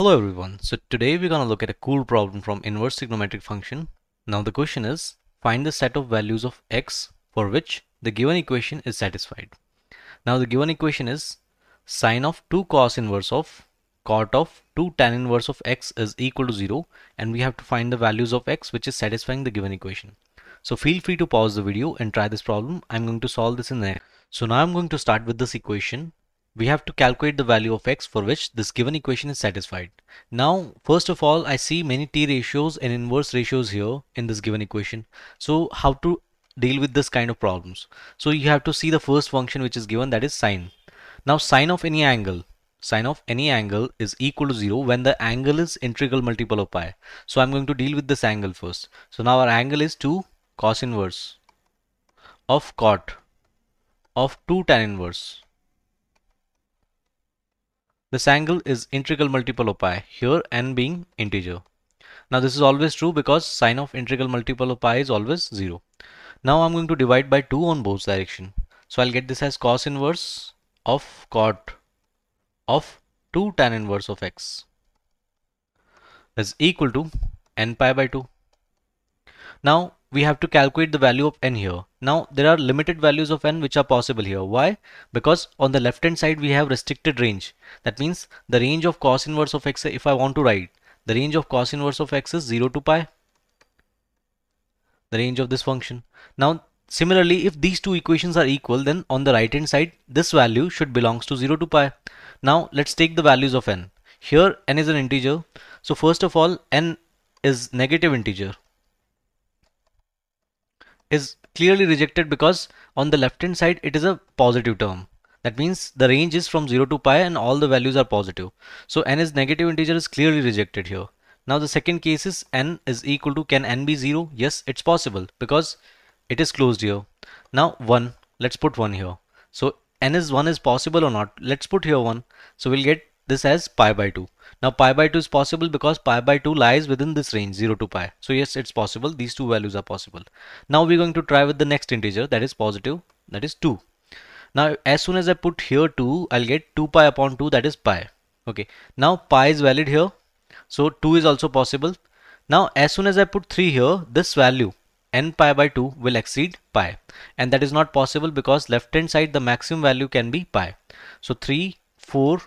Hello everyone. So today we're going to look at a cool problem from inverse trigonometric function. Now the question is find the set of values of x for which the given equation is satisfied. Now the given equation is sine of 2 cos inverse of cot of 2 tan inverse of x is equal to 0 and we have to find the values of x which is satisfying the given equation. So feel free to pause the video and try this problem. I'm going to solve this in there. So now I'm going to start with this equation we have to calculate the value of x for which this given equation is satisfied. Now, first of all, I see many t ratios and inverse ratios here in this given equation. So how to deal with this kind of problems? So you have to see the first function which is given that is sine. Now sine of any angle, sine of any angle is equal to 0 when the angle is integral multiple of pi. So I'm going to deal with this angle first. So now our angle is 2 cos inverse of cot of 2 tan inverse this angle is integral multiple of pi, here n being integer. Now this is always true because sine of integral multiple of pi is always 0. Now I'm going to divide by 2 on both direction. So I'll get this as cos inverse of cot of 2 tan inverse of x is equal to n pi by 2. Now we have to calculate the value of n here. Now there are limited values of n which are possible here. Why? Because on the left hand side we have restricted range. That means the range of cos inverse of x if I want to write the range of cos inverse of x is 0 to pi. The range of this function. Now similarly if these two equations are equal then on the right hand side this value should belongs to 0 to pi. Now let's take the values of n. Here n is an integer. So first of all n is negative integer is clearly rejected because on the left hand side it is a positive term. That means the range is from 0 to pi and all the values are positive. So n is negative integer is clearly rejected here. Now the second case is n is equal to can n be 0? Yes, it's possible because it is closed here. Now 1, let's put 1 here. So n is 1 is possible or not? Let's put here 1. So we'll get this as pi by 2. Now pi by 2 is possible because pi by 2 lies within this range 0 to pi. So yes, it's possible. These two values are possible. Now we're going to try with the next integer that is positive that is 2. Now as soon as I put here 2, I'll get 2 pi upon 2 that is pi. Okay. Now pi is valid here. So 2 is also possible. Now as soon as I put 3 here, this value n pi by 2 will exceed pi and that is not possible because left hand side the maximum value can be pi. So 3, 4,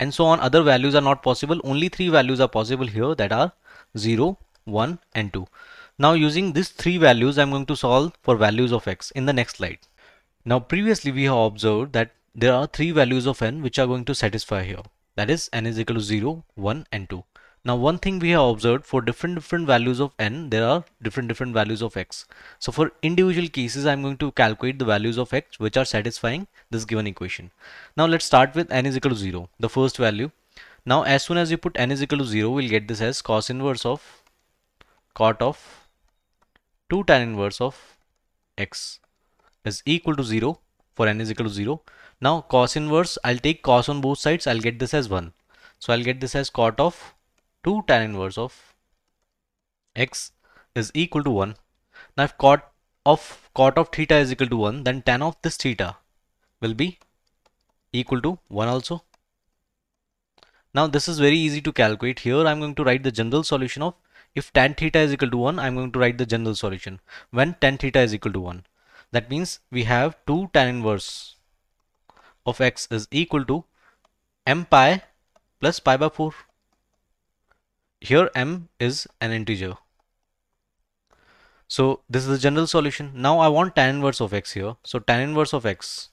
and so on. Other values are not possible. Only three values are possible here that are 0 1 and 2 now using these three values I'm going to solve for values of x in the next slide. Now previously we have observed that there are three values of n which are going to satisfy here. That is n is equal to 0 1 and 2 now one thing we have observed for different different values of n there are different different values of x. So for individual cases I'm going to calculate the values of x which are satisfying this given equation. Now let's start with n is equal to 0 the first value. Now as soon as you put n is equal to 0 we'll get this as cos inverse of cot of 2 tan inverse of x is equal to 0 for n is equal to 0. Now cos inverse I'll take cos on both sides I'll get this as 1. So I'll get this as cot of 2 tan inverse of x is equal to 1. Now if cot of cot of theta is equal to 1 then tan of this theta will be equal to 1 also. Now this is very easy to calculate. Here I'm going to write the general solution of if tan theta is equal to 1 I'm going to write the general solution when tan theta is equal to 1. That means we have 2 tan inverse of x is equal to m pi plus pi by 4 here m is an integer. So this is the general solution. Now I want tan inverse of x here. So tan inverse of x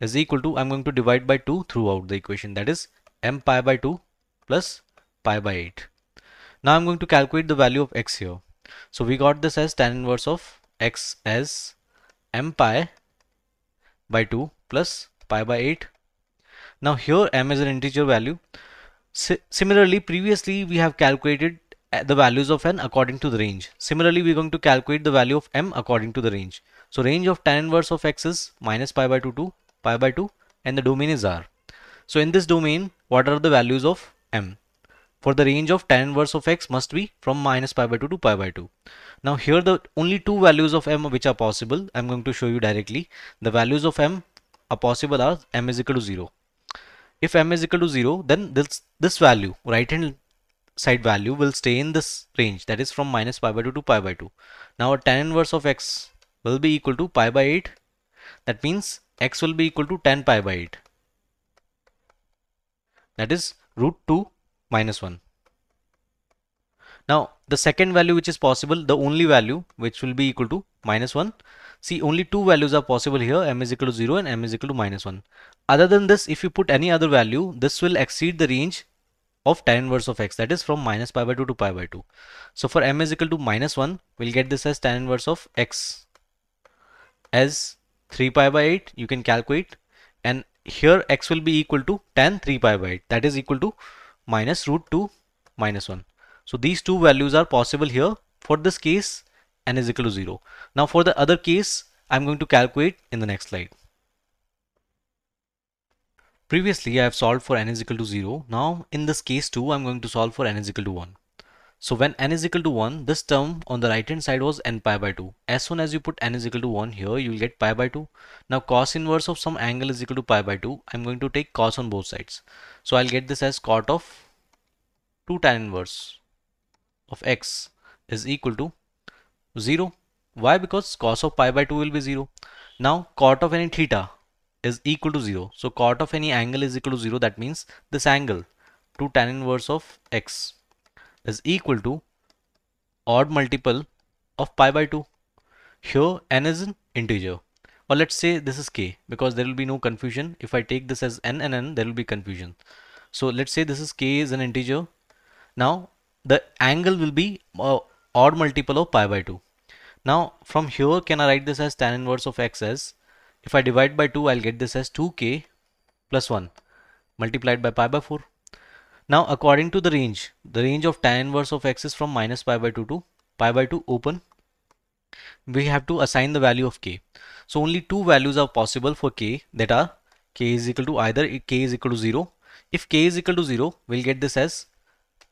is equal to, I'm going to divide by 2 throughout the equation. That is m pi by 2 plus pi by 8. Now I'm going to calculate the value of x here. So we got this as tan inverse of x as m pi by 2 plus pi by 8. Now here m is an integer value similarly, previously we have calculated uh, the values of n according to the range. Similarly, we're going to calculate the value of m according to the range. So range of tan inverse of x is minus pi by 2 to pi by 2 and the domain is R. So in this domain, what are the values of m? For the range of tan inverse of x must be from minus pi by 2 to pi by 2. Now here the only two values of m which are possible, I'm going to show you directly. The values of m are possible are m is equal to 0 if m is equal to 0 then this this value right hand side value will stay in this range. That is from minus pi by 2 to pi by 2 now tan inverse of x will be equal to pi by 8 that means x will be equal to tan pi by 8 that is root 2 minus 1 now the second value which is possible the only value which will be equal to minus 1 see only two values are possible here m is equal to 0 and m is equal to minus 1 other than this if you put any other value this will exceed the range of tan inverse of x that is from minus pi by 2 to pi by 2 so for m is equal to minus 1 we'll get this as tan inverse of x as 3 pi by 8 you can calculate. And here x will be equal to tan 3 pi by 8 that is equal to minus root 2 minus 1 so these two values are possible here for this case n is equal to 0 now for the other case I'm going to calculate in the next slide previously I have solved for n is equal to 0 now in this case 2 I'm going to solve for n is equal to 1 so when n is equal to 1, this term on the right hand side was n pi by 2. As soon as you put n is equal to 1 here, you will get pi by 2. Now cos inverse of some angle is equal to pi by 2. I'm going to take cos on both sides. So I'll get this as cot of 2 tan inverse of x is equal to 0. Why? Because cos of pi by 2 will be 0. Now cot of any theta is equal to 0. So cot of any angle is equal to 0. That means this angle 2 tan inverse of x is equal to odd multiple of pi by 2. Here n is an integer or let's say this is k because there will be no confusion. If I take this as n and n there will be confusion. So let's say this is k is an integer. Now the angle will be uh, odd multiple of pi by 2. Now from here can I write this as tan inverse of x as if I divide by 2 I'll get this as 2k plus 1 multiplied by pi by 4 now according to the range, the range of tan inverse of x is from minus pi by 2 to pi by 2 open. We have to assign the value of k. So only two values are possible for k that are k is equal to either k is equal to 0. If k is equal to 0, we'll get this as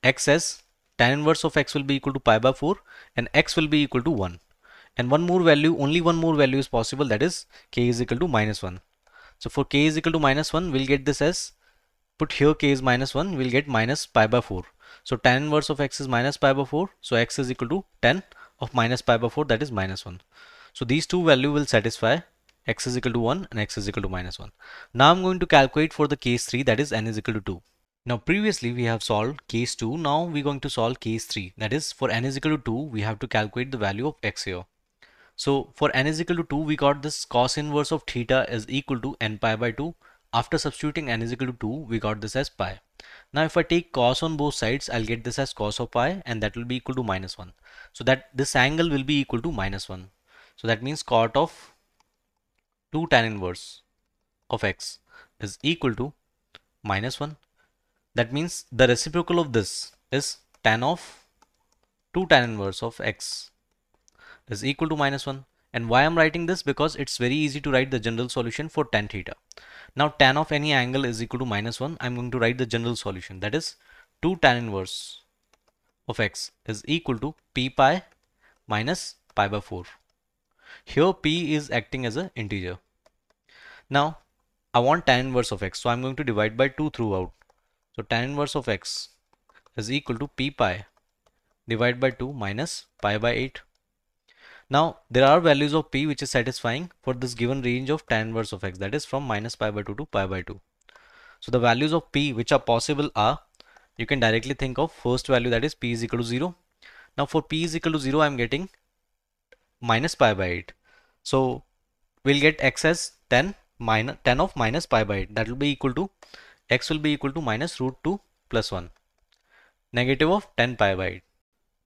x as tan inverse of x will be equal to pi by 4 and x will be equal to 1. And one more value, only one more value is possible that is k is equal to minus 1. So for k is equal to minus 1, we'll get this as put here k is minus 1 we'll get minus pi by 4 so tan inverse of x is minus pi by 4 so x is equal to tan of minus pi by 4 that is minus 1 so these two value will satisfy x is equal to 1 and x is equal to minus 1 now I'm going to calculate for the case 3 that is n is equal to 2 now previously we have solved case 2 now we're going to solve case 3 that is for n is equal to 2 we have to calculate the value of x here so for n is equal to 2 we got this cos inverse of theta is equal to n pi by 2 after substituting n is equal to 2, we got this as pi. Now if I take cos on both sides, I'll get this as cos of pi and that will be equal to minus 1. So that this angle will be equal to minus 1. So that means cot of 2 tan inverse of x is equal to minus 1. That means the reciprocal of this is tan of 2 tan inverse of x is equal to minus 1. And why I'm writing this? Because it's very easy to write the general solution for tan theta. Now tan of any angle is equal to minus 1. I'm going to write the general solution. That is 2 tan inverse of x is equal to p pi minus pi by 4. Here p is acting as an integer. Now I want tan inverse of x. So I'm going to divide by 2 throughout. So tan inverse of x is equal to p pi divided by 2 minus pi by 8. Now there are values of p which is satisfying for this given range of tan inverse of x that is from minus pi by 2 to pi by 2. So the values of p which are possible are you can directly think of first value that is p is equal to 0. Now for p is equal to 0 I am getting minus pi by 8. So we'll get x as tan minus tan of minus pi by 8 that will be equal to x will be equal to minus root 2 plus 1 negative of tan pi by 8.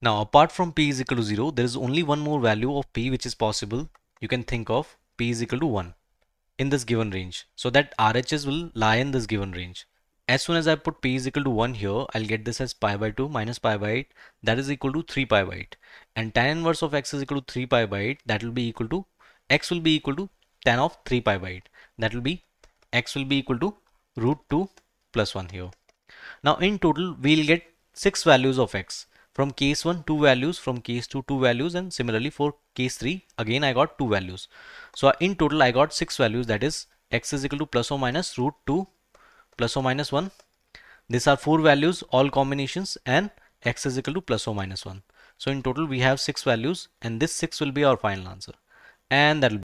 Now apart from p is equal to 0, there is only one more value of p which is possible. You can think of p is equal to 1 in this given range. So that RHS will lie in this given range. As soon as I put p is equal to 1 here, I'll get this as pi by 2 minus pi by 8. That is equal to 3 pi by 8. And tan inverse of x is equal to 3 pi by 8. That will be equal to x will be equal to tan of 3 pi by 8. That will be x will be equal to root 2 plus 1 here. Now in total, we'll get 6 values of x. From case 1 2 values. From case 2 2 values. And similarly for case 3 again I got 2 values. So in total I got 6 values. That is x is equal to plus or minus root 2 plus or minus 1 these are four values all combinations and x is equal to plus or minus 1 so in total we have six values. And this six will be our final answer. And that will